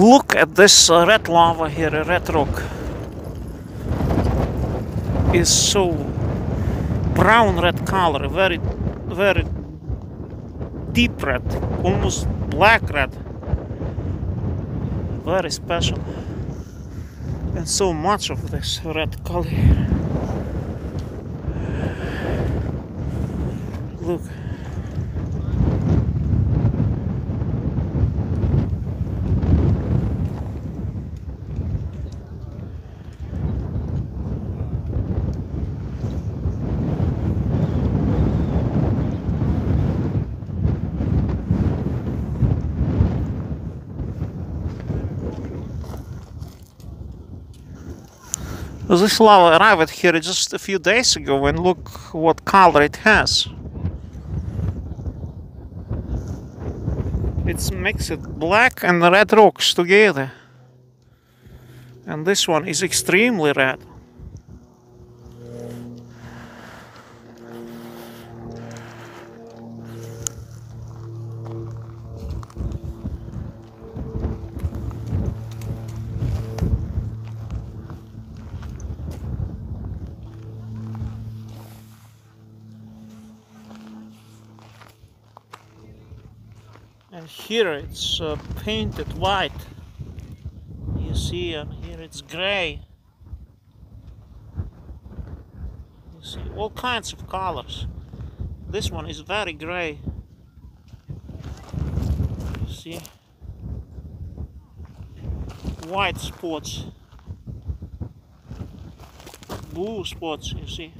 Look at this uh, red lava here, red rock. Is so brown red color, very, very deep red, almost black red. Very special. And so much of this red color. Look. This lava arrived here just a few days ago and look what color it has. It's mixed black and red rocks together. And this one is extremely red. And here it's uh, painted white. You see and here it's gray. You see all kinds of colors. This one is very gray. You see? White spots. Blue spots you see